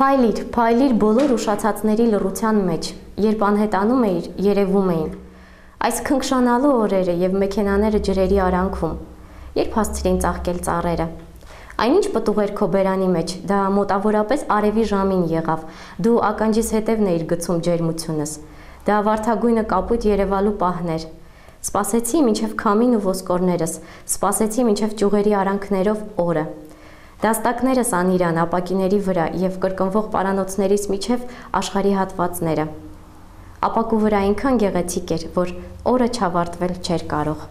Փայլիր, փայլիր բոլոր ուշացածների լռության մեջ, երբ անհետանում էիր, երևում էին։ Այս քնքշանալու օրերը եւ մեքենաները ջրերի արանքում, երբ հասցրին ծաղկել ծառերը։ Այնինչ պտուղ էր քո բերանի մեջ, դա մոտավորապես արևի ժամին եղավ։ Դու ականջիս հետևն էիր գցում ջերմությունս։ Դա վարթագույնը կապույտ Երևալու պահն էր։ Սպասեցի մինչև քամին ու ոսկորներս, սպասեցի մինչև ճյուղերի արանքներով օրը։ Դաստակներս անիրան ապակիների վրա եւ կրկնվող պարանոցներից միջև աշխարհի հատվածները։ Ապակու վրա այնքան գեղեցիկ էր, որ օրը չավարտվել չէր կարող։